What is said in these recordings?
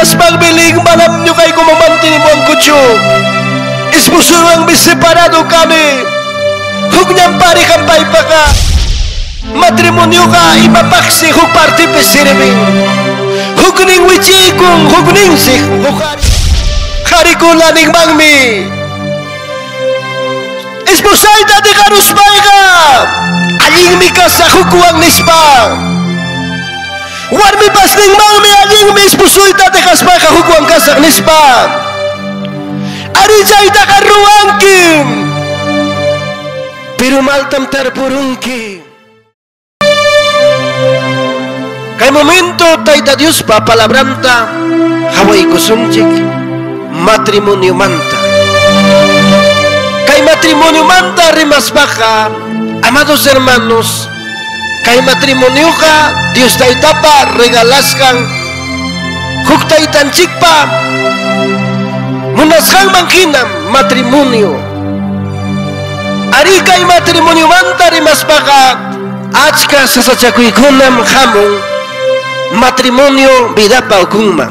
mas magbiling malam nyo kay kumamanti ni Buang Kutyo. Ispusurang biseparado kami. Hugnang pari kang paipaka. Matrimonyo ka ipapaksi hug parti pesiribing. Hugning wichikong hugning si hukari. Karikula ning mangmi. Ispusay dati karusbay ka. Aling mikas sa hukuang nispang. War mi pas ning mangmi aling mi esposoy dati kaspa ka hukuang ka sa nispa. Ari jay da karuangkim. Pero maltam tarpurungkim. Kay momento tay da Dios pa palabranta haway kusumchik matrimonio manta. Kay matrimonio manta rimas baka amados hermanos kay matrimonio ka Dios tay tapa regalas kang huktay tanchik pa munas kang mangkinam matrimonio. Ari kay matrimonio manta rimas baka achka sasachakuy kunam hamong matrimonio vida pa ukungma.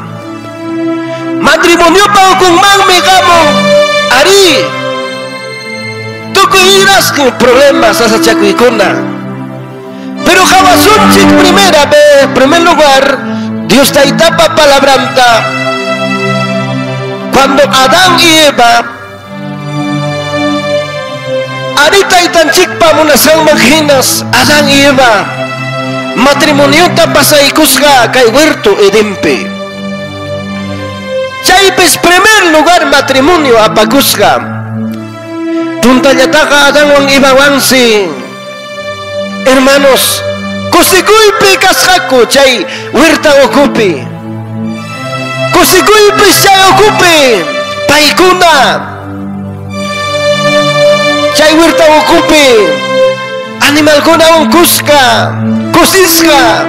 Matrimonio pa ukungmang me kamo ari tukuiras kung problema sa sachakuy kuna. Pero kawasunchik primera be, primer lugar, Dios ta itapa palabranta cuando Adán y Eva Arita itanchik pa muna sang maghinas Adán y Eva matrimonio ta pasaikusga kay huerto edimpe. Chaypes primer lugar matrimonio apagusga. Tuntayataka Adán wang ibawansi. Hermanos, kusikuipi kashaku chay huerta okupi. Kusikuipi chay okupi. Paikuna. Chay huerta okupi. Animal ko na ang kuska. Kusiska.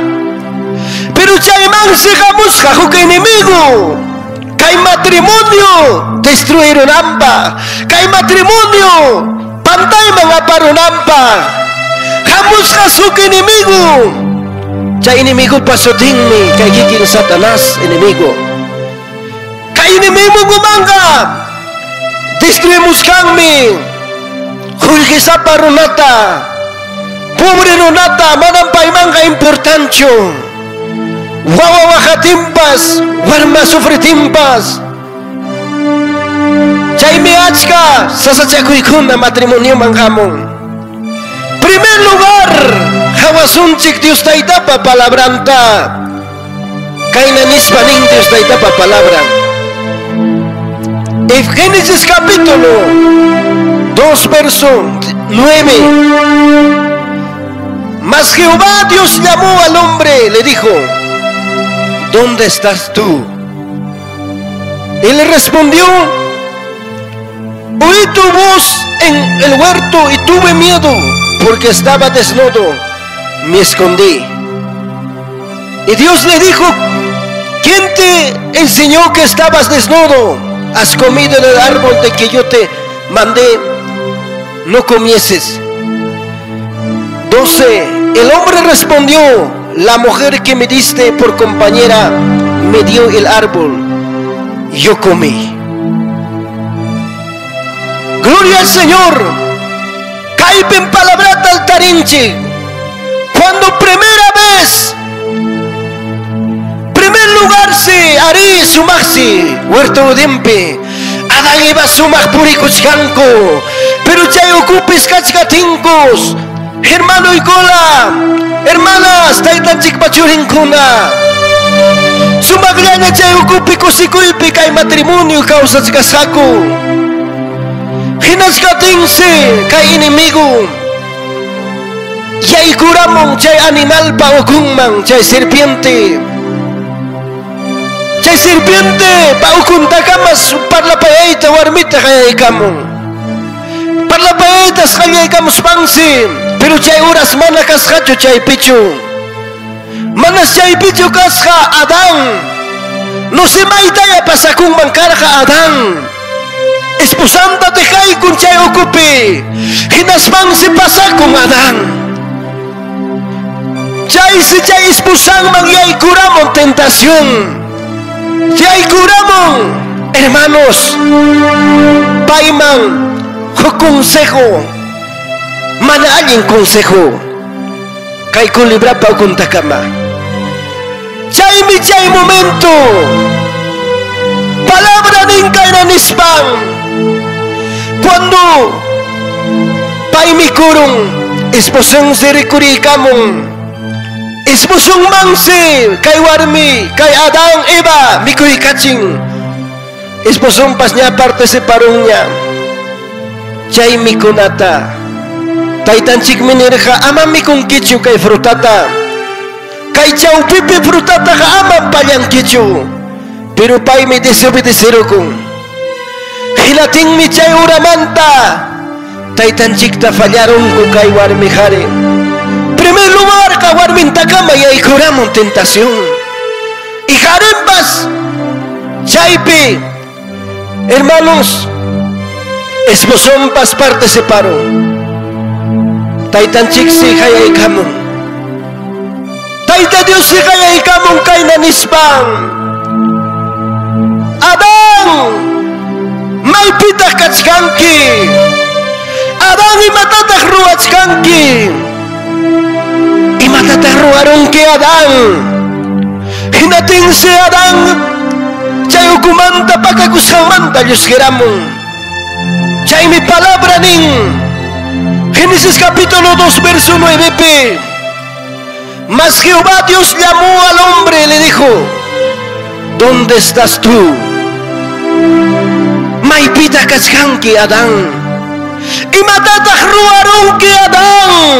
Pero chay man si kamuska kung kay matrimonio, destruyeron amba. Kay matrimonio, pantay mga parunamba. Kamusra suki inimigo. Cha inimigo pasotingmi kay kikin Satanas inimigo. Kay inimigo gumanga. Distrimuskangmi. sa parunata. Pobre runata, manampaymanga importancho. Wawa timpas, warma sufritimpas. Chay mi kun na matrimonyo mangamong. Primer lugar, hawasunchik Dios taita pa palabranta. Kay nanis paning Dios taita pa palabra. En Génesis capítulo 2 verso 9. Mas Jehová Dios llamó al hombre, le dijo, ¿dónde estás tú? Él le respondió, oí tu voz en el huerto y tuve miedo porque estaba desnudo, me escondí. Y Dios le dijo, ¿quién te enseñó que estabas desnudo? Has comido en el árbol de que yo te mandé, no comieses. 12. El hombre respondió, la mujer que me diste por compañera me dio el árbol, yo comí. Gloria al Señor. Caipen palabrata al tarinche. Cuando primera vez, primer lugar se harí sumaxi, huerto dempe. Adán iba purikuchanko, pero ya ocupes kachkatinkos. Hermano y cola, hermanas, taitan chikpachurin kuna. Sumaglianya chay ukupi kusikuipi kay matrimonio causa kasaku. Hinas katingse kay inimigo. Yay kuramong chay animal pa ukungmang chay serpiente. Chay serpiente pa ukunta kamas parlapayay tawarmita kaya ikamong. Parlapayaitas kaya ikamos pangsim. Pero chay oras mana kaskacho chay pichu. Manas chay pichu kaska Adán. No se maitaya pasakung mangkarka Adán. Esposanta te kay kun chay okupi. Hinasmang si pasakung Adán. Chay si chay esposang mangyay kuramon tentasyon. Chay Hermanos, paiman, consejo, mana alguien consejo, kay libra pa kuntakama. Chay mi chay momento, palabra nin kay Quando Pai mi kurung isposong sirikuri kamung. Ispusang mangsi Kay warmi Kay adang iba Mikuri kacing. Isposong pas niya partisiparong niya Chay mikunata Taitanchik minirja Ama mikun kichu kay frutata. Kay chaupipi frutata ka Ama palyang kichu Pero pai mi disubitisirukum hilating mi chay uramanta, taytanchikta fallaron ko kay warmi jare. Primer lugar, ka warmin takama y curamos tentación. Y jarembas, chaipi, hermanos, esposón pas parte separo. Taitanchik si kaya ikamon. Taita Dios si kaya ikamon kay nanisbang. Adang, may pitah kachkanki. Adang imatatak ruachkanki. Imatatak ruarunki Adang. Hinating si Adang. Chayo kumanta pakakusamanta Diyos kiramon. Chay mi palabra nin. Génesis capítulo 2 verso 9b. Mas Jehová Dios llamó al hombre y le dijo, ¿dónde estás tú? Maipita kachkanki Adán. Y matata ruarunki Adán.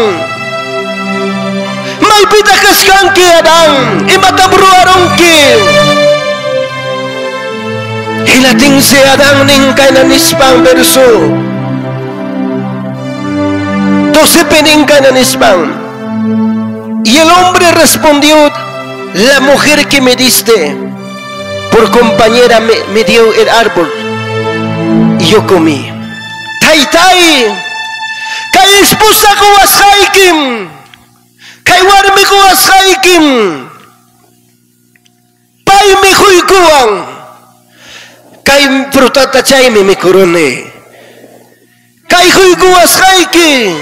Maipita kachkanki Adán. Y matam ruarunki. Hilating si Adán ning kainanispan verso 12 pening kainanispan. Y el hombre respondió, la mujer que me diste por compañera me dio el árbol Yukumi. Taytay, kay esposa ko asaikim, kay warmi ko asaikim, pay mikuy kuwang, kay prutata chay mi mikuruni, kay huy ko asaiki,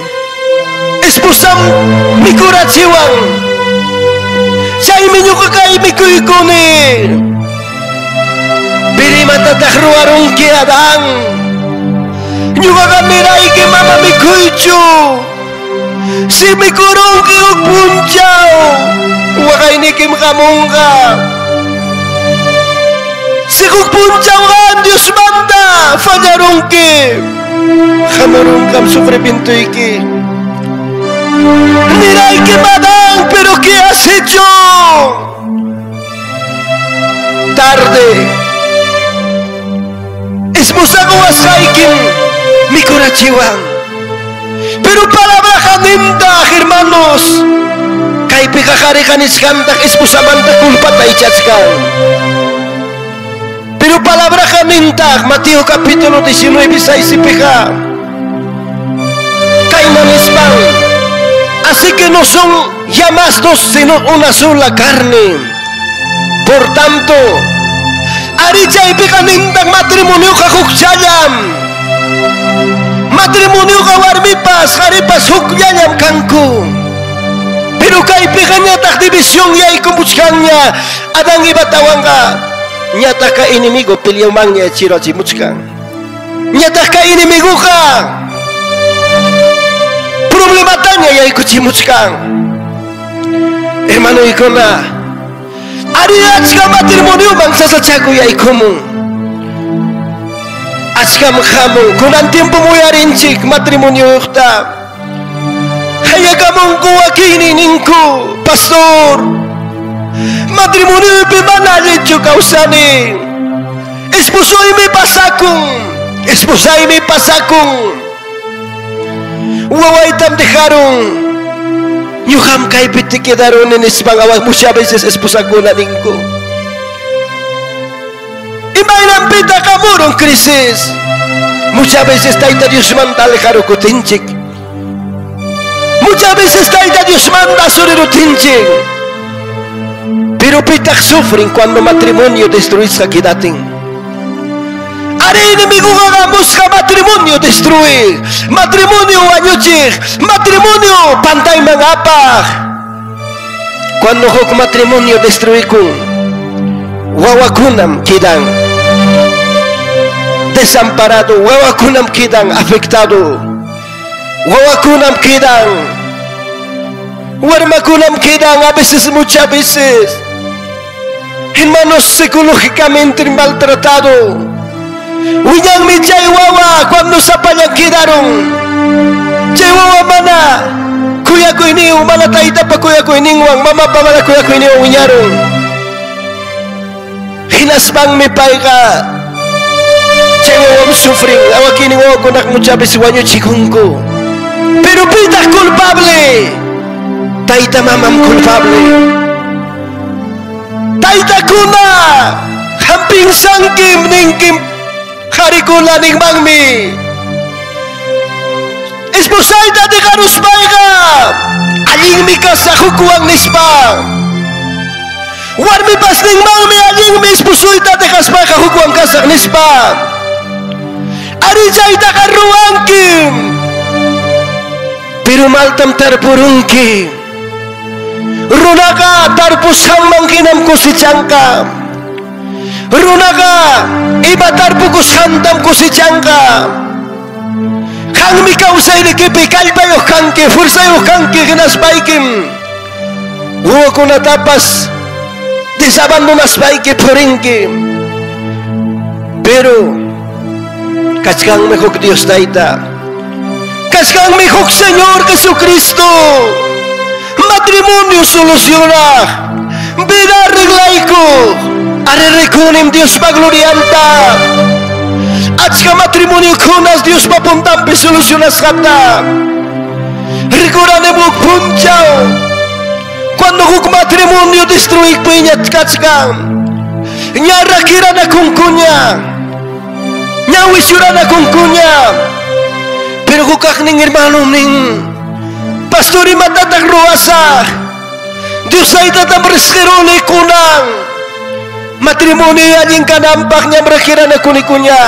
esposam mikuratsiwang, chay minyo kakay mikuy kuni, kuykune, Biri matatahruarong ki Adang. Nyuga kamiray ki mama mi kuichu. Si mi kurong ki ugpunchaw. Wakay ni kim kamungka. Si kugpunchaw kan Diyos manda. Fajarong ki. Kamarong kam sufrepintoy ki. Niray ki madang pero ki has hecho. Tarde. Esposa ko asaikin mi corachiwan. Pero palabra kanimta, hermanos, kay pikakari kanis kantak esposa manta kulpa tay chachkan. Pero palabra kanimta, Mateo capítulo 19, 6 y pika. Kay nanispan. Así que no son ya más dos, sino una sola carne. Por tanto, Ari jaibi kanindang matrimonio ka hukjayam. Matrimonio ka warmipas, hari pas kangku. Pero kaipi kanya tak division ya ikumuchkan niya. Adang iba tawang ka. Nyata ka inimigo piliumang niya chirochimuchkan. Nyata ka inimigo ka. Problema tanya ya ikuchimuchkan. Hermano eh, Ikona. Hermano Ikona. Achka matrimonio bangsa sa chaco y como achka mjamo con el tiempo muy arinchik matrimonio está haya kamong kuwakini ningko pastor. Matrimonio pe manalecho kausani esposo y me pasakung esposa y me pasakung wawaitam dejaron Yuham kay piti quedaron en espangawag muchas veces esposa ko na ningko. Imaynan pita kamurong krisis. Muchas veces taita Dios manda alejaro kutinchik. Muchas veces taita Dios manda sorero tinchik. Pero pitak sufren cuando matrimonio destruís quedatin. Are enemigo busca matrimonio destruir, matrimonio añuchir, matrimonio pantay. Cuando matrimonio destruir kun, wawakunam kidan desamparado, wawakunam kidan afectado, wawakunam kidan, warmakunam kidan a veces, muchas veces, hermanos psicológicamente maltratado. Winyang mi chaiwawa cuando sapaña kidarun. wawa mana kuya kuiniu mana taita pa kuya kuininwang mama pa mana kuya kuiniu Hinas bang mi paika chaiwawam sufrin awakiniwo kunak muchabis wanyo cikungku. Pero pita culpable. Taita mamam culpable. Taita kuna hamping sangkim ningkim Hari kula ning mangmi. Ispo saida karus baiga. Aling mi kasa hukuang nispa. Warmi pas ning mangmi aling mi ispo suita kas baiga hukuang kasa nispa. Ari jaita karuangkim. Biru maltam terpurungkim. Runaka tarpusang mangkinam kusicangkam. Runaga ibatar pukus hantam kusichanka Kang mika usay ni kipi kalpayo kanke fursayo kanke kinas baikim. Uwa ko natapas Disaban mo nas baiki puringki Pero Kachkang mehok Dios taita Kachkang mehok Señor Jesucristo. Matrimonio soluciona. Vida arreglaico Arere cunim Dios va a glorianta. Achka matrimonio cunas Dios va a puntar pe solucionas hata. Rigura ne buk punchao. Cuando huk matrimonio destruir piñat kachka. Nyara kirana kunkunya. Nyawi surana kunkunya. Pero hukak ning hermano ning. Pastor y matatak ruasa. Dios ay tatam reskerone kunang matrimoni anjing dampaknya berakhirana kunikunya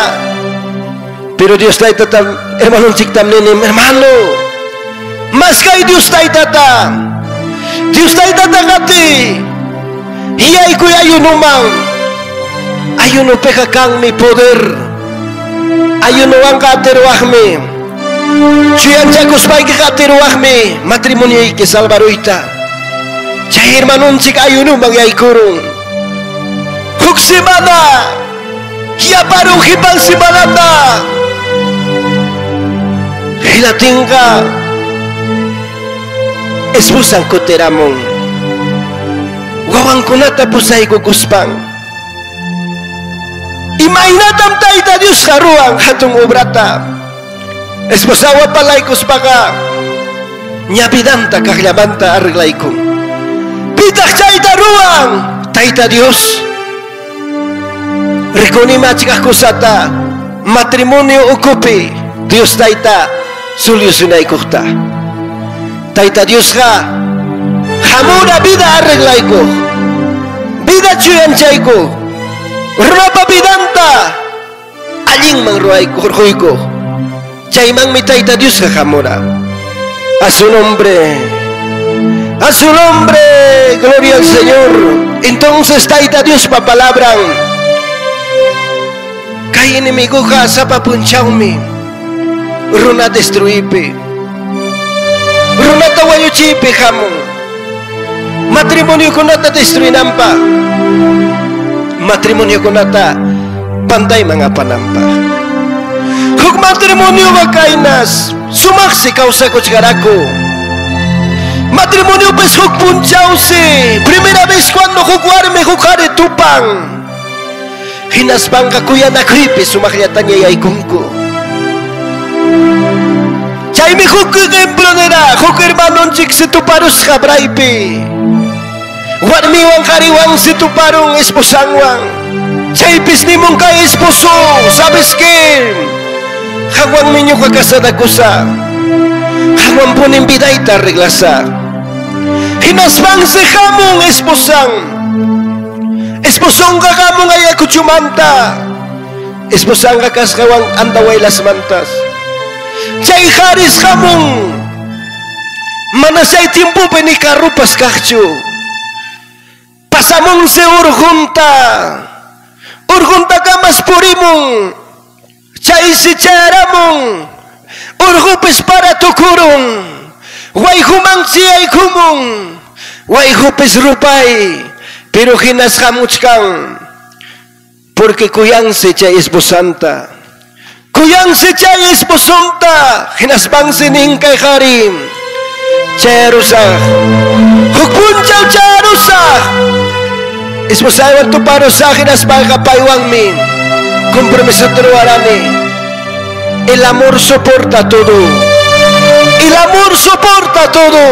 pero Dios tai tatam eh, emalon ciktam ninim hermano. Mas kay Dios tai tatam. Dios tata tatakati iya iku ayu numang ayu ayuno peka kang mi poder. Ayuno ang katerwahmi Chuyan chakos bay katerwahmi matrimonio iki salvaroita Chay hermanunchik ayuno Uksimana Kiaparu hibang simanata Hilatinga Esbusan kunata Wawankunata pusay kukuspan Imainatam taita diyos haruang hatung obrata. Esposawa palay kuspaka Nyapidanta kaglabanta arreglaikum Pitak taita ruang Taita diyos. Rikoni machikah kusata matrimonio ocupe Dios taita solucionai kuhta. Taita Dios ha hamuna vida arreglaiko. Vida chuyan chaiko. Rapa bidanta aling mangruaiko ruiko. Chaimang mi taita Dios ha hamuna. A su nombre. A su nombre, gloria al Señor. Entonces taita Dios pa palabra Kay inimigo ka sa papunchawmi. Runa destruipi. Runa tawayo chipi kamu. Matrimonio kunata destruinampa. Matrimonio ta panday mga panampa. Hug matrimonio wakainas. Sumaksi kausa kuchgarako. Sumaksi Matrimonio pes huk si. Primera vez cuando jugarme jugaré hare tupang hinasbangkakuya nakripi sumakllataña yaykunku chaymi huk ejemplo nera huk hermanonchik si tuparusqa braypi warmiwan kariwang si tuparun esposanwan chaypis nimun kay esposo sabes que hawanmi ñuqa kasadakusa hawanpunin vidayta arreglasa hinaspansi hamun esposan Isposong ka mo ngay kuchumanta. ka kas kawang antaway las mantas. Chay haris kamong manasay timpo penikarupas kakcho. Pasamong si urgunta. Urgunta ka mas purimong. Chay si charamong. Urgupis para tukurong. Wayhumang humang siya ikumong. rupay. Wayhupis rupay. Pero hinas kamuchkang. Porque kuyang se chay esposanta. Kuyang se chay esposonta. Hinas bang sining kay harim. Cherusa. Hukun chau cherusa. Esposawan tu paro sa akin as pagkapaywang min. Compromiso truarani. El amor soporta todo. El amor soporta todo.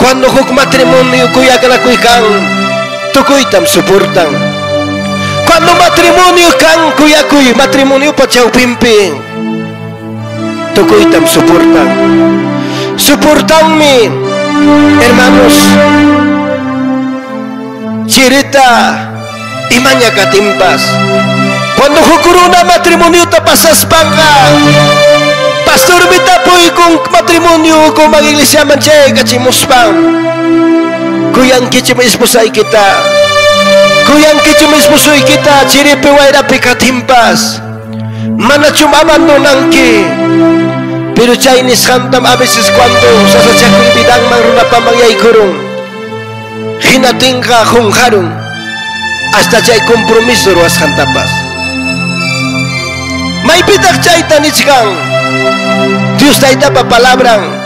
Cuando huk matrimonio kuya ka na kuy kang tukoy tam suportan cuando matrimonio kan ya kuyakuy matrimonio pachaw pimping tukoy tam suportan mi, hermanos. Cerita imannya katimpas. Cuando hukuruna matrimonio tapasas panga Pastor, bitapoy kung matrimonyo kung mag-iglesia man siya, kachimuspang kuyang kichimis pusai kita. Kuyang kichimis pusui kita. Ciri piwai dapi katimpas mana cuma cumaman nunangki pero Chinese kantam abeses cuando sasasyakun bidang mang runa pamangyay kurung. Hinatingka kung harung hasta chay kompromiso ruas kantapas may pitak chay tanichkang Dios taita papalabrang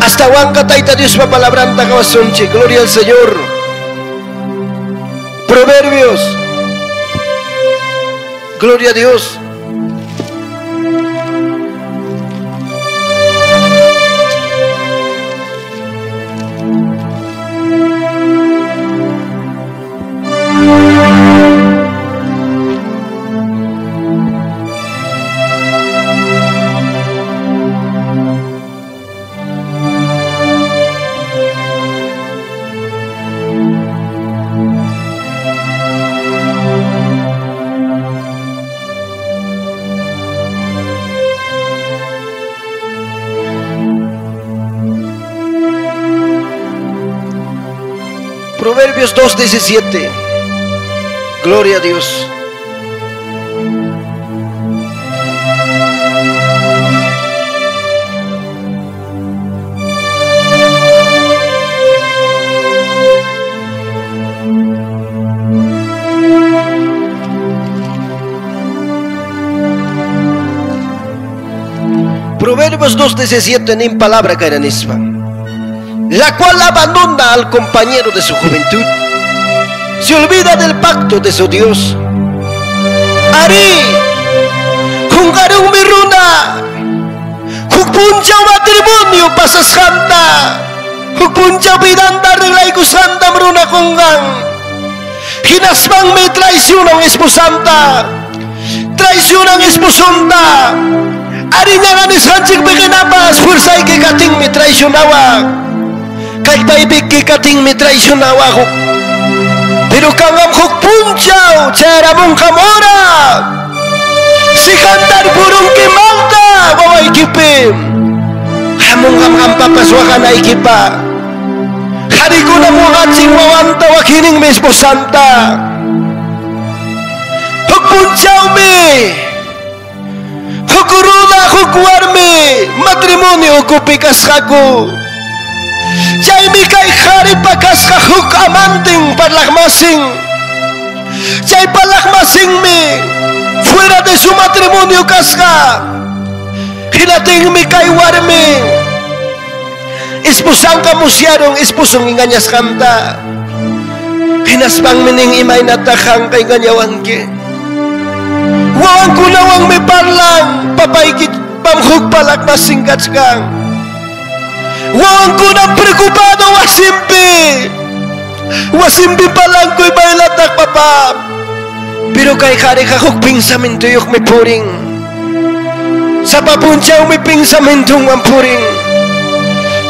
Hasta wangka taita Dios pa palabran ta kawasunchi. Gloria al Señor. Proverbios. Gloria a Dios. Proverbios 2.17. Gloria a Dios. Proverbios 2.17 en palabra caranisma la cual abandona al compañero de su juventud, se olvida del pacto de su Dios. Ari, jungarung miruna, hukpuncha matrimonio pasas hanta, hukpuncha bidanda reglay kusanta miruna kunggang, hinasmang may traición ang esposanta, traición ang esposonta, Ari nga nga ni Sanchik Beginabas, fursay kikating mi traición awak. kay paibigki kating mitraisyon na Pero kangam kong punchaw, tsara mong kamora. Sikantar burung kimangta, bawa ikipim. Hamong kamkam papaswakan na ikipa. Hari ko na mong ating mawanta, wakining mismo santa. Pagpuncaw mi, hukuruna, hukuar mi, matrimonyo ko pikas. Chaymi kay qhari pakasqa huk amantin parlaqmasin chay parlaqmasinmi fuera de su matrimonio kaska. kasqa hinatinmi kay warmi esposanqa musyaron esposon engañasqanta hinaspanmi nin imaynata qanqa engañawanki wawankunawanmi parlan papaykipam huk palaqmasin kachkan wangu Wa prekupado wasimbi wasimbi palang ibay latak papa. Pero kay kare kakukping sa yok mi puring. Sa papuncha mi sa mintong puring.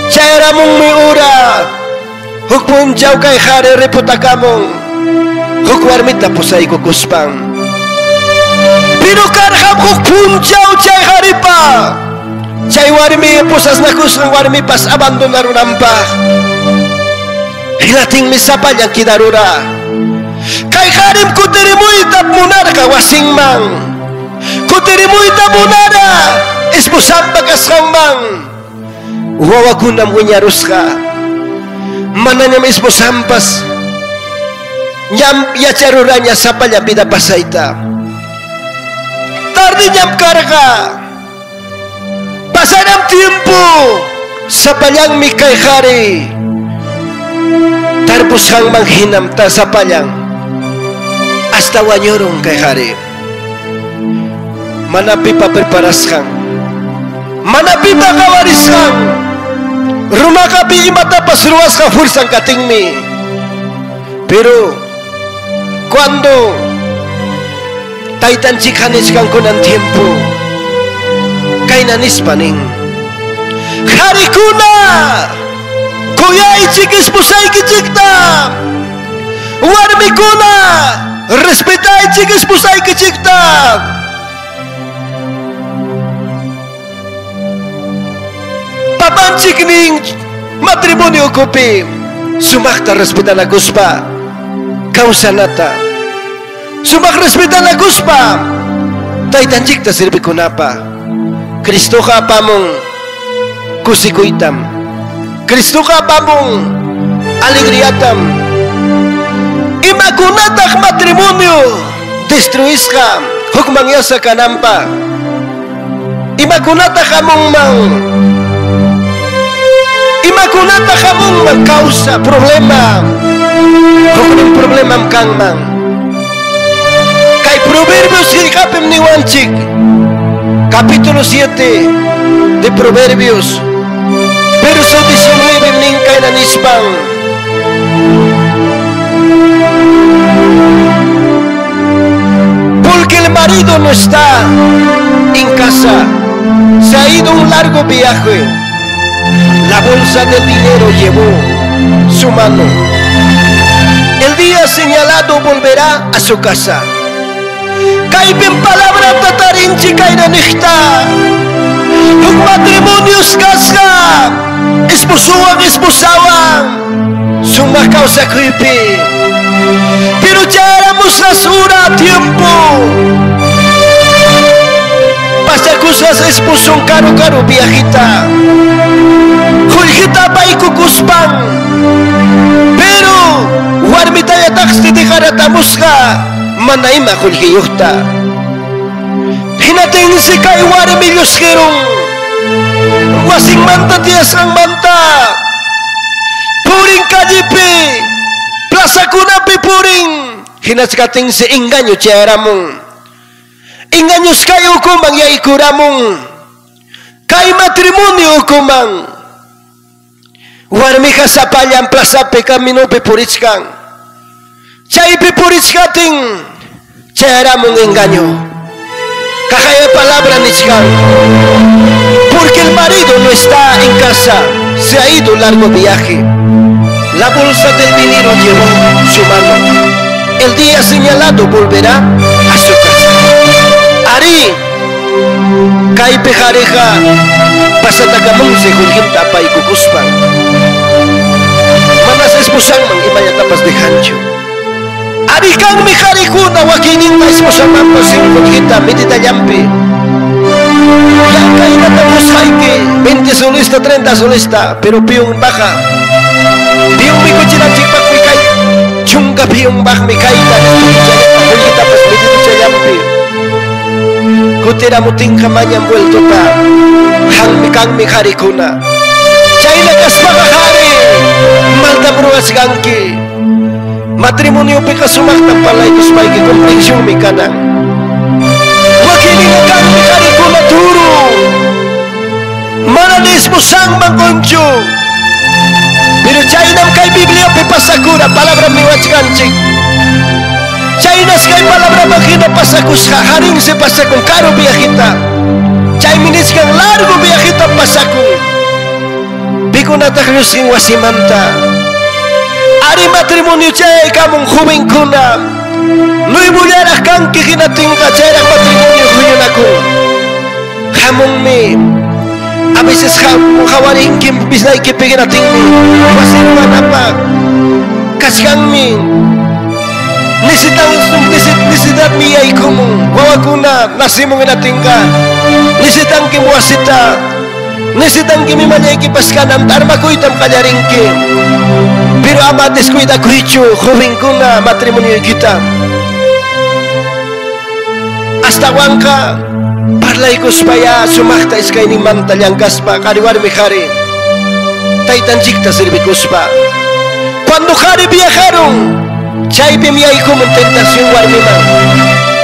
Caira mong mi ura. Hukpon punjaw kay kare reputa kamong Hukwarmit na pusay kukuspang Pinukarham hukpon punjaw chay haripa Hukpon chay warmi pusasnakusqa warmipas abandonarunanpaq hinatinmi sapañan kidarura kay qarim kutirimuyta mang. Wasinman kutirimuyta munara ispusanpa kasqanman wawakunam wiñarusqa manañam ispusanpas ñam yacharuraña ya sapaña ya pida pasaita tardiñam karga. Karga. Pasanam tiempo. Sapalyang mikay hari. Tarpus hang manghinam ta sapalyang. Hasta wanyorong kay hari. Manapi pa preparas kang. Manapi pa kawaris kang. Rumah kapi imata pasruas ka fursang kating mi. Pero cuando taitan chikanis kang ko ng tiempo kaina nispanin qarikuna kuyaychik ispushaykichikta warmikuna! Respetaychik ispushaykichikta papanchik nin matrimoniokupi sumakta respetanakuspa kawsanata sumak respetanakuspa taytanchikta sirpikunapa Kristuka pamong kusikuitam. Kristuka pamong alegriatam. Imakunatak matrimonio hukmang huk mangyosa kanampa. Imakunatak among mang Imakunatak among mang kausa problema. Huk problema kang mang. Kay Proverbios hikapim ni Wanchik. Capítulo 7 de Proverbios. Verso 19 ning kay nanispang porque el marido no está en casa se ha ido un largo viaje. La bolsa del dinero llevó su mano. El día señalado volverá a su casa Kaipin palabra tatarinchi kainanihta Yung matrimonios kaska Esposuang esposawan Sumakaw sa kripi Pero ya éramos rasura a tiempo. Pasakusas esposong karo-karo viajita Hulhita pa ikukuspan Pero Warmita yataks titikaratamus ka manaima manayma qullqiyuqta hinatinsi kay warmi lluskirun wasinmanta tiyasqanmanta purin kallipi plazakunapi purin hinasqatinsi ingaño chayaramun ingañuskay ukuman yaykuramun kay matrimonio ukuman warmiqa sapallan plazapi caminupi purisqan pipuris kating Chera mong engaño. Kakaya palabra ni Chikang Porque el marido no está en casa Se ha ido largo viaje. La bolsa del dinero llevó su mano. El día señalado volverá a su casa. Ari Kay pejareja Pasatakamong se pa ikukuspan Manas esposang mang imaya tapas de hancho Adikan mikarikuna wakinintas ismo sa mga singkot kita, bitita jampi. Yakay na tapos haike, 20 solista, 30 solista, pero piung baka. Piyong mi kuchina chipak mi kay, chungka piyong bak mi kay, tapos tapos bitita jampi. Kutira muting kamanyang buelto ta, hang mikang mikarikuna. Chay na kas mga hari, malta bruas gangki matrimonio pika sumakta palay kusmayki komprensyumi kanan makiningakan mikari kumaturo maranis mo sang mangonjo. pero chaynam kay Biblia pipasakura palabra miwachkanchik chaynas kay palabra makina pasakus haring si pasakong karo biyakita chay minis kang largo biyakita pasakun Bikunata Krius wasimanta Ari matrimonio chay kamon juvenkuna Luy mullaraj kanki hinatinqa chayraj matrimonio kuyunakun Hamunmi A veces hawarinkim mi. hinatinmi Wasinmanapaq kashkanmi Nisitan nisitatmi yaykumun wawakuna nasimun nisitang kim wasita necesitan que mi mañayki paskanam armakuytam qallarinki pero ama descuida kuichu jovenkuna matrimonio kita. Hasta wanka parlaykuspaya sumakta iskaynin manta llankaspa qari warmi qari taytanchikta sirvikuspa cuando qari viajaron chaypim yaykumun tentación warmiman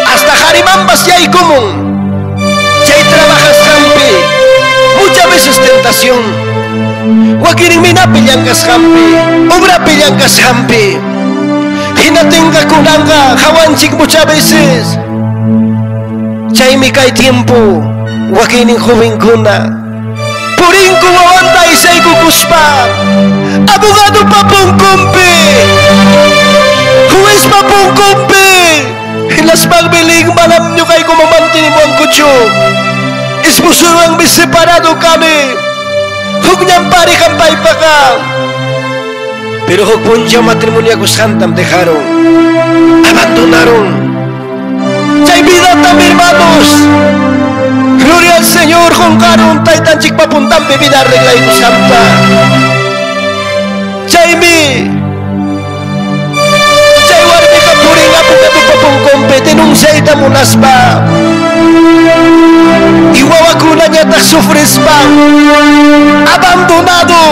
hasta jarimambas yaykumun chay trabajas jampi muchas veces tentación. Huwag minapilyan kas hampi, obra pilyan kas hampi. Hinatingga kunanga, hawansik muchas veces. Chaymi kay tiempo, huwag ining kuna. Puring kumawanta isay kukuspa, abogado pa pong kumpi, huwes pa pong kumpi. Hilas pagbiling, malam nyo kay kumamanti mo ang kutsyo. Kutso Ismusurang separado kami Hug niyang pari kampay pa ka Pero hug punja matrimonio ko santam dejaron. Abandonaron. Chay vida también hermanos. Gloria al Señor, con karon taitan chik papuntan bebida regla itu santa. Jaime. Jai kapuring apu kapu papung kompe denuncia ita munasba. Iwawa kuna nyatak sufres pa. Abandonado.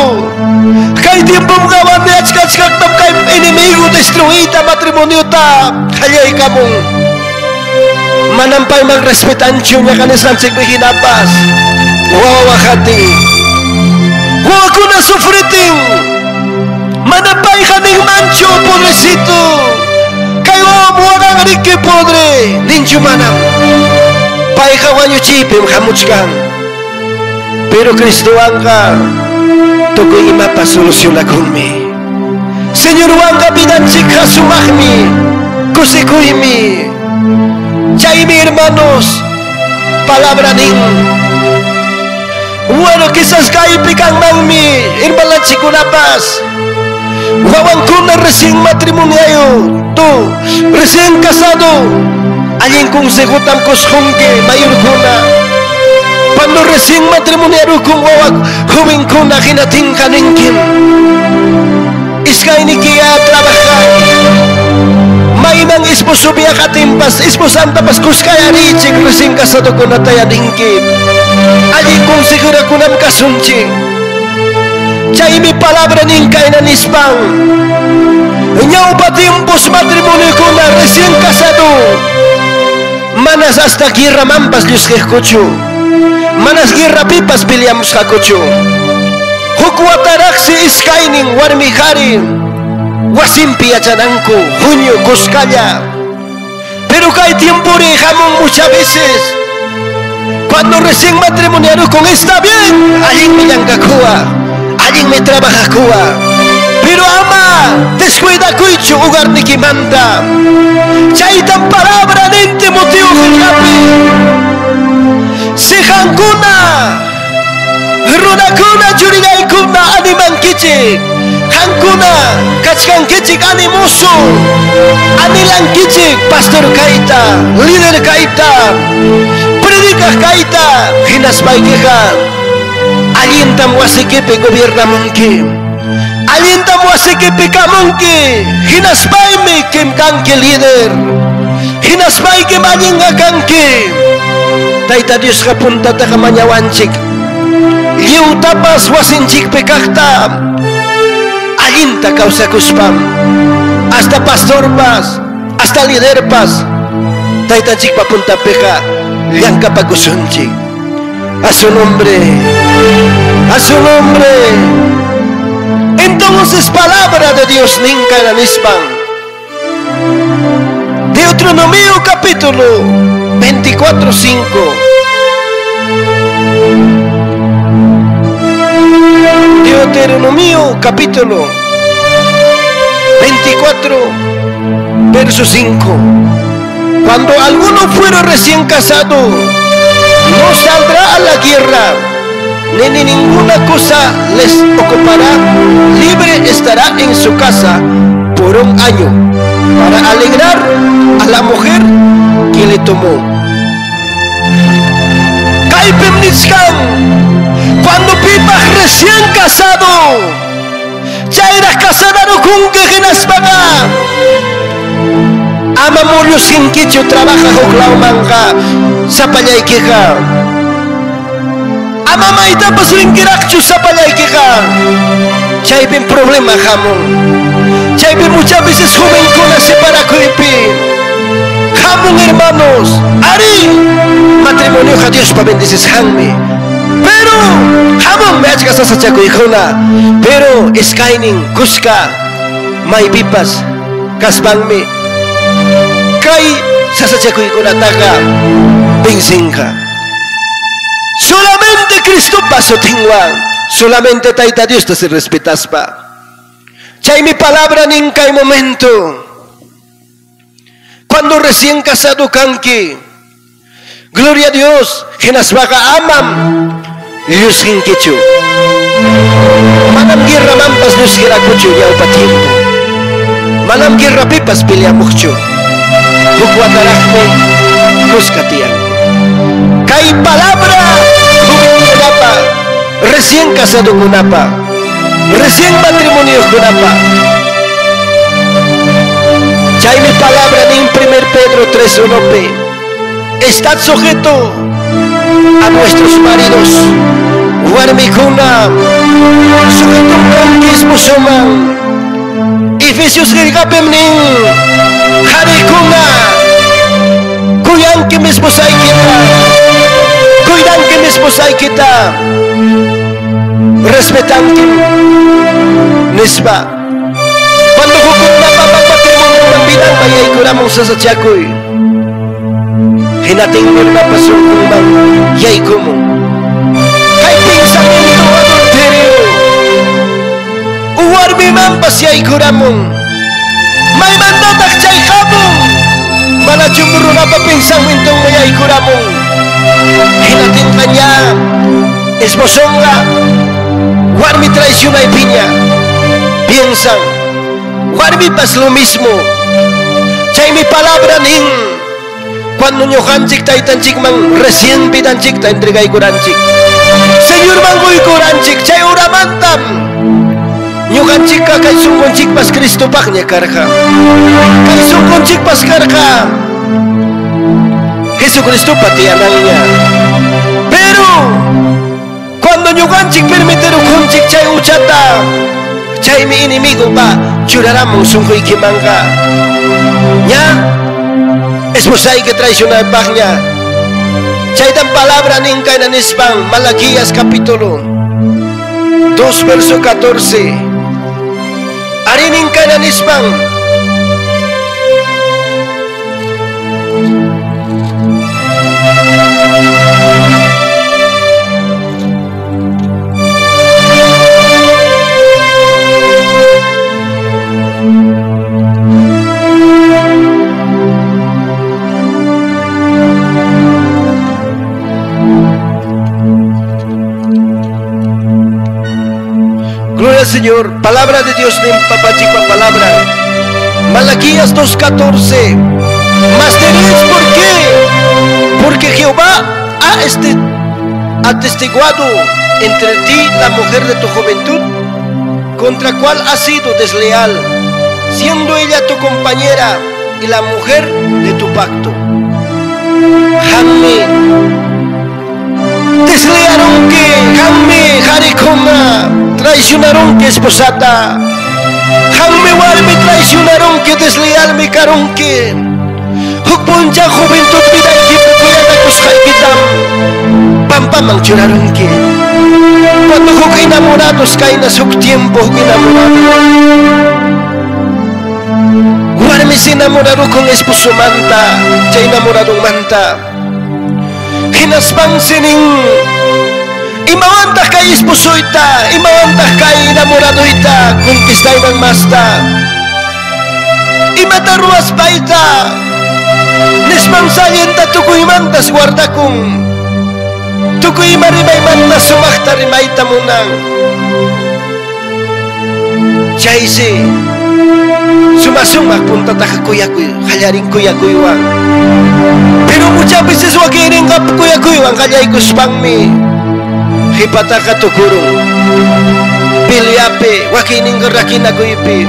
Kay tiempo mga wandi at chikak tam kay enemigo destruita matrimonio ta. Hayay kamong manampay magrespetancho niya kanisan sig hinapas wawakati na sufriting manampay kaning mancho pobrecito kayo muwag ang riki podre. Ninjo manam. Pay kawanyo chipim kamuchkan pero Kristo ang ka tukoy imapa solusyon na kumi Señor wanga bidanchik hasumahmi kusikuymi Jaime hermanos, palabra nin. Bueno, quizás kay pikan mangmi, hermana chikunapas. Wawan recién matrimoniayo, tú, recién casado. Alguien con segutam koshunke, mayor. Cuando recién matrimoniario con wawak, joven kuna hinatin kaninkin. Iskay ni kia trabajar. Mainang esposo biya katimpas, esposanta pas kuskaya richik recién casado con Nataya Dinki. Allí con segura kunam kasunchi. Chay mi palabra ninka en ispan. Nyau pa tiempos matrimonio con la recién casado. Manas hasta guerra mampas lius que escucho. Manas guerra pipas piliamos hakucho. Hukwataraksi iskainin warmi harim. Wasimpi achananku, junio, coscalla. Pero hay tiempo de jamón muchas veces. Cuando recién matrimoniaron con está bien, alguien me yancacúa, anjing me trabaja kuwa pero ama descuida cuicho ugar nikimanta chaitan palabra dente motivo hijapi sejankuna churigay yurinaykuna animan kichi hankuna kachkan kichi ani musu. Anilan kicik pastor kaita líder kaita. Predicas kaita hinas maykiqa alintam wasikipi gobiernamunki alintam wasikipi kamunki hinaspaymi kim kanki lider. Hinaspayki maninga kanki tapas wasin puntataqa mañawanchik kakta. wasinchikpi kaqta sa kuspam. hasta pastorpas hasta liderpas taytanchikpa puntapiqa llankapakusunchik a su nombre a su nombre. Entonces palabra de Dios ninca en anispan Deuteronomio capítulo 24 5 Deuteronomio capítulo 24 Verso 5. Cuando alguno fuera recién casado, no saldrá a la guerra, ni ninguna cosa les ocupará, libre estará en su casa por un año, para alegrar a la mujer que le tomó. Cuando pipas recién casado, ya eras casada no con. Ama mulio sin quicho trabaja hoklau manga, sapallay queja. Ama maita pasuin kirakchu sapallay queja. Chay ven problema jamón. Chay ven muchas veces joven con la separa Jamón hermanos, Ari, matrimonio ja Dios para bendices hanme. Pero hamon me achka sa sacha kuikuna. Pero skaining kuska may pipas kasbangmi kay sa sacha kuikuna taka bingsinka. Solamente Cristo paso tingwang. Solamente Taita Dios te se respetas pa. Chay mi palabra ninca hay momento. Cuando recién casado kanki. Gloria a Dios. Genasbaga amam. Yuskin kichu. Manam girra mampas nuskira kuchu yau patiempo. Manam girra pipas pilya mucho. Bukwatarajme kuskatian. Kai palabra kunapa. Recién casado kunapa. Recién matrimonio kunapa. Chay mi palabra en 1 Pedro 3.1p. Estad sujeto a nuestros maridos. Warmikuna, sujetum suman. Efesios Gilgapem nin, Harikuma Kuyangki kemis busai kita. Kuyang kemis busai kita. Respetangki Nisba. Pandukukot na papapakimong ng bilang Bayay ko namang sasatyakoy Hinating mo na pasukong bang Yay ko mo Kay pinsang ito adulterio Uwarbi man pasyay ko namang may mandatak chay kabong malajumuro na papinsang wintong may ya, ay kurabong hinatin man niya esbosong nga warmi yung may pinya. Piensang warmi paslo mismo chay mi palabra ning cuando nyo hanchik tay tanchik man recién pitanchik ta entregay kuranchik señor mangoy kuranchik chay uramantam ñuqanchikqa Kai sunqunchikpas cik pas karka sunqunchikpas karqa pati tiyananña pero cuando ñuqanchik permitirukunchik sungkui uchata Nya. Es musai ke ña paknya. Cai tan palabra ninkayna nispan Malakias capítulo 2 verso 14 Arining ka na nisbang Señor. Palabra de Dios en papachipa palabra. Malaquías 2.14. Mas tenéis por qué. Porque Jehová ha este, atestiguado entre ti la mujer de tu juventud, contra cual has sido desleal, siendo ella tu compañera y la mujer de tu pacto. Jamé deslearon que Jamme Harikoma traicionaron que esposata Jamme me traicionaron que desleal me caron que. Hukpunja juventud vida que pukuyata kushay kitam Pampamang churaron que. Cuando huk enamorados caen na suk tiempo huk enamorados Warme se enamorado con esposo manta Ya enamorado manta hinaspansining imawantah kay ispusoyta imawantah kay namoradoyta kuntistay ng masta. Imataruas paita nismansayenta tukuimantas guardakong tukuy marimaymantas sumakta rimayta munang Jaycee Sumasuma Kajarin takakuyakui, hallarin kuyakuywan. Pero mucha veces wakirin kap kuyakuywan, kallaykuspangmi. Hipataka tukuru. Piliapi, pi rakinakuypi.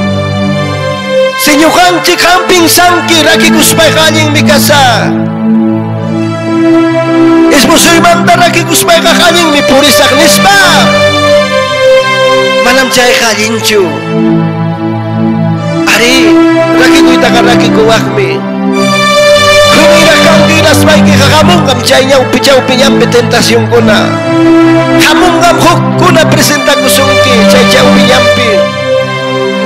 Sinyukanchik hamping sanki rakikuspay kalling mikasa. Ismusuymanta rakikuspay kakalling mi purisak nispa. Manam chay kalinchu hari rakiku itakan rakiku wakmi Kumira kang dinas maiki kakamungam upinya upicha upinyam betentasyong kuna Kamungam huk kuna presenta kusungki jainya upinyampi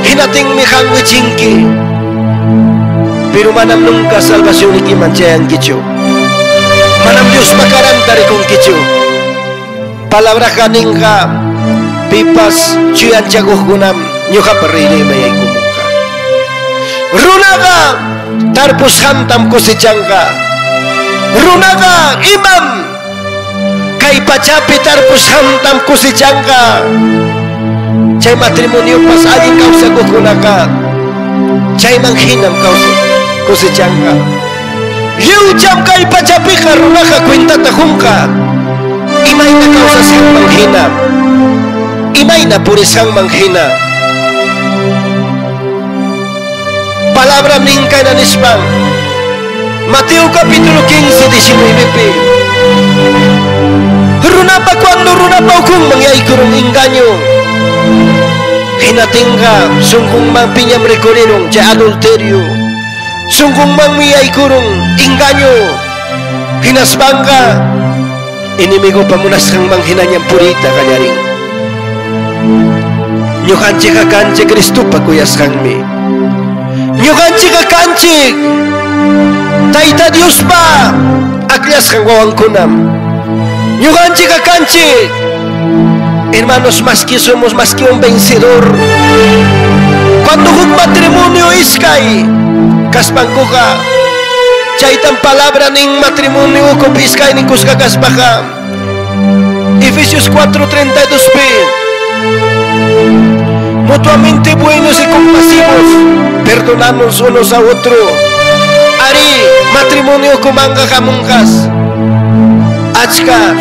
Hinating mikang ujingki Pero manam nungka salvasyon ikiman jayan kicho Manam Dios makaran tarikong kicho Palabra kaninga pipas cuyan caguh gunam nyuka perili mayaikum runaga tarpus hantam ko si jangka, runaga imam. Kay pachapi tarpus hantam ko si jangka chay matrimonio aji kausa ko kunaka chay manghinam kausa ko si Jangga. Liujam kay pachapi ka runaka kwintata hunka imay na kausa sang manghinam imay na manghina manghinam palabra ninkayna nispan Mateo capítulo 15 19 pi runapa cuando runapa ukun mangyaykurong engaño hinatingga sungkung mang pinyam rekorerong ja adulterio sungkung mang miyaykurong engaño hinasbangga inimigo pamunas kang hinanyang purita kanyaring nyukanche kakanche Kristo pakuyas kang mi nyukanche kakanche Taita Dios pa aklias kang wawang kunam nyukanche kakanche Hermanos, más que somos más que un vencedor. Cuando un matrimonio iskay, kaspankuka, chaitan palabra ning matrimonio ko piskay ning kusga kaspaka. Efesios 4:32b. Mutuamente buenos y compasivos, perdonarnos unos a otros. Ari, matrimonio ko manga kamungas. Achka,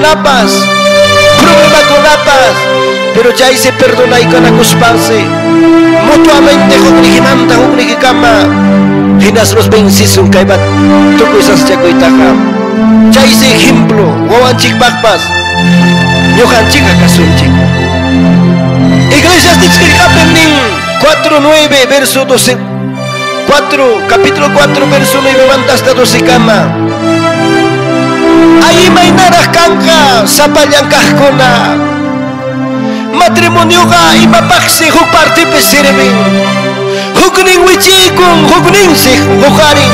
la paz problema con la paz pero ya se perdona y kana kuspanse mutuamente hukni himanta hukni kama hinas los bencisum kaibat tuku esas chaco itaja ya ese ejemplo wawanchik bakpas yohanchik akasunchik Iglesias Titzkirkapen nin 4.9 verso 12 4 capítulo 4 verso 9 hasta 12 kama Ahí mainara kanka sapalyankajkuna matrimonioqa imapaksi huk partipi sirvin huknin wichikun hukninsi huqarin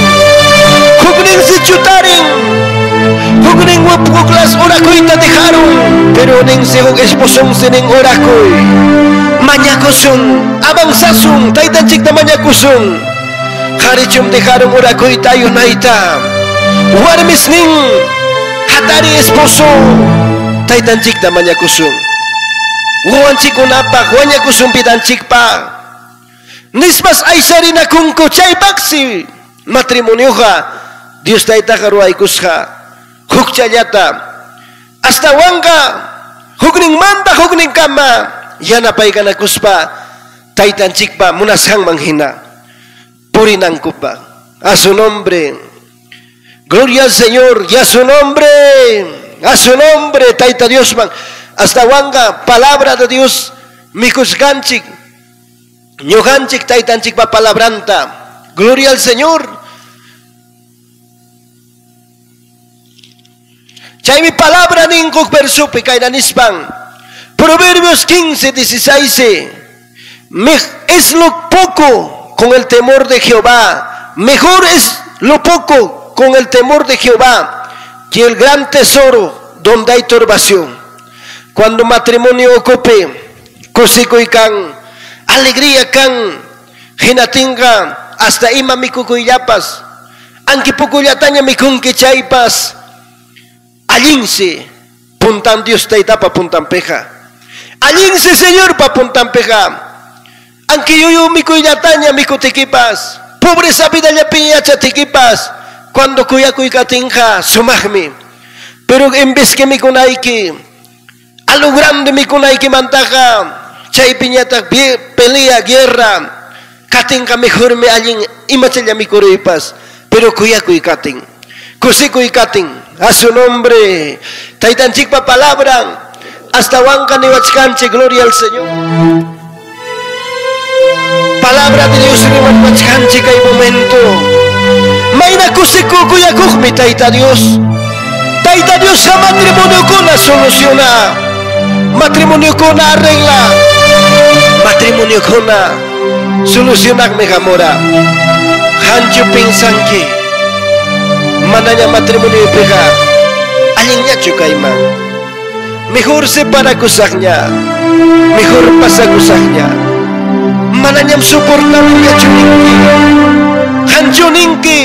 hukninsi Hug ning wepukuklas orakoy tatiharun Pero ning sehug esposon sening orakoy Mañakusun avanzasun taytanchikta mañakusun Qharichum tiharun na ita Warmis nin hatari esposo taytanchikta kusun Wawanchikunapaq pa. nismas aysarinakunku chaypaqsi matrimonioqa Dios takaruhay kuska hukcha yata hasta wanga hukning manta hukning kama. Yana paikana kuspa. Taitan chikpa munashang manghina. Purinang kupa a su nombre. Gloria al Señor y a su nombre. A su nombre taita Dios man astawanga palabra de Dios mikushganchik nyoganchik taitan chikpa palabranta. Gloria al Señor. Chaymi palabra ninguk versupi kaynanispan Proverbios 15, 16 es lo poco con el temor de Jehová mejor es lo poco con el temor de Jehová que el gran tesoro donde hay turbación cuando matrimonio ocupe cosico y can alegría can Hinatinga hasta ima mikukuyapas. Anki pukuyataña chaypas. Allinsi. Puntan Dios taitapa puntan peja. Allinsi Señor pa puntan peja. Anki yuyu mikuyataña mikutikipas. Pobreza vida ya piñacha tikipas. Cuando kuyakuy katinja sumahmi. Pero en vez que mikunaiki. A lo grande mikunaiki mantaja. Chay piñata pelea, guerra. Katinka mejor me alguien imachaya mikuripas. Pero kuyakuy katin. Kusikuy katin. A su nombre. Taitanchikpa palabra. Hasta Huanca Niwachkanche, gloria al Señor. Palabra de Dios en Niwachkanche, que hay momento. Maina kusiku kuyakukmi, Taita Dios. Taita Dios a matrimonio con la soluciona. Matrimonio con la arregla. Matrimonio con la soluciona megamora. Hancho pensan que mananya matrimoni IPK anjingnya juga iman, mihur pada kusahnya mihur pasa kusahnya mananya supur namanya juningki. Hancuningki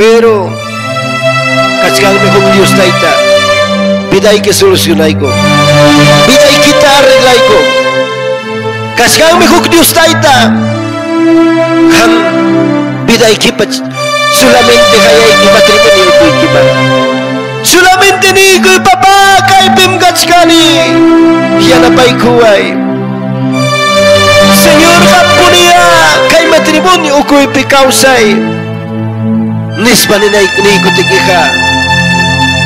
pero kachkal mihum dius taita biday solusi laiko, bidai kita arreglaico kachkal mihum dius taita han bidai kipat solamente hayay gimatrimony ubikiba solamente nikoy papa kay na yanapay kuway. Señor kapunia kay matrimonyo ukoy kausay. nisba ninay niko tikiha.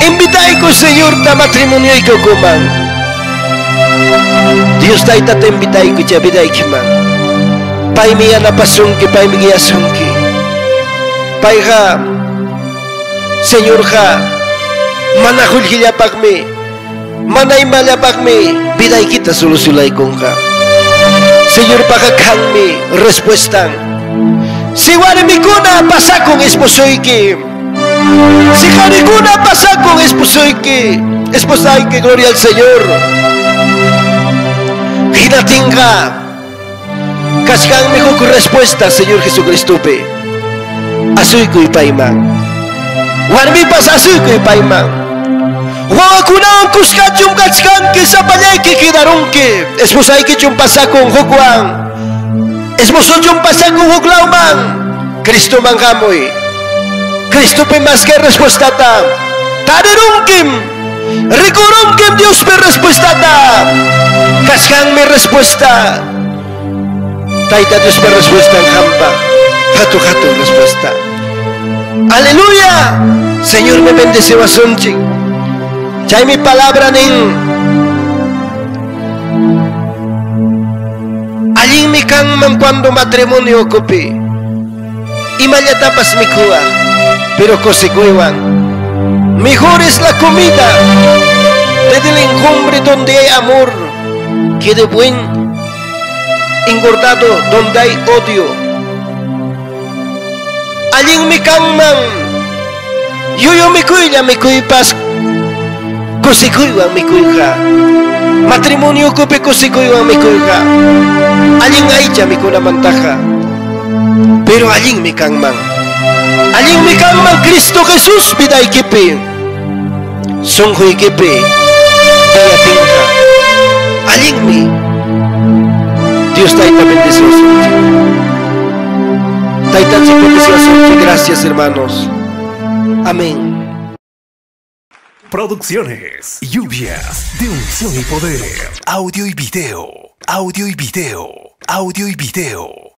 Imbitay ko senyor ta matrimonyo ko kumang Dios tayo tatimbitay ko siya paimiya paimiya sungki. Pay ha, Señor ha, manahul hilapagmi, manay malapagmi, biday kita sulusulay kong ka. Señor pakakangmi, respuestan. Si wari mi kuna pasakong esposoyki. Si kani kuna pasakong esposoyki. Esposayki, gloria al Señor. Hinatinga. Kaskang mi ko respuesta, Señor Jesucristo pe. Asoy ko ipaiman. Warmi pas asoy ko ipaiman. Huwag ko na ang kuskat yung katskan ki sa palay kikidarong ki. Esposay ki yung pasakong hukwang. Esposo yung pasakong huklauman. Kristo mang kamoy. Kristo pe mas que respuesta ta. Tadirong kim. Rikurong kim Dios pe respuesta ta. Kaskang mi respuesta. Taita Dios pe respuesta ang hamba. Hato-hato respuesta. Aleluya. Señor me bendice basunchik. Chay mi palabra nin. Allí mi kanman cuando matrimonio ocupe. Y tapas mi. Pero cosekuewan. Mejor es la comida. Desde el encumbre donde hay amor. Que de buen engordado donde hay odio. Allí mi kanman. Yo yo mi cuya mi cuipas kosikuiwan mikuyqa matrimonio kupi kosikuiwan mikuyqa allin aycha mikunamantaqa pero allinmi kanman allinmi kanman Cristo Jesús vidaykipi sunquykipi tiyatinqa allinmi Dios bendiciones gracias hermanos. Amén. Producciones, lluvias de unción y poder, audio y video, audio y video, audio y video.